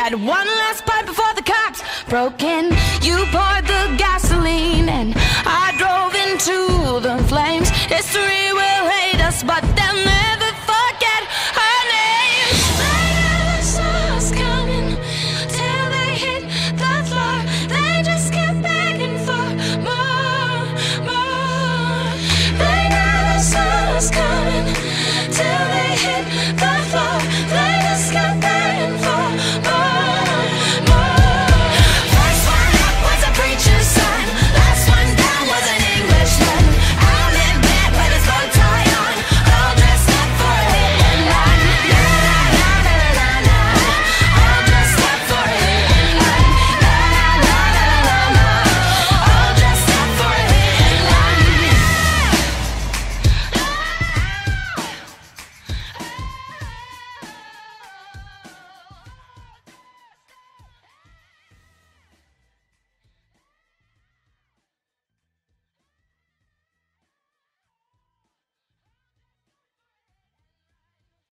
had one last pipe before the cops broke in. You poured the gasoline and I drove into the flames. History will hate us, but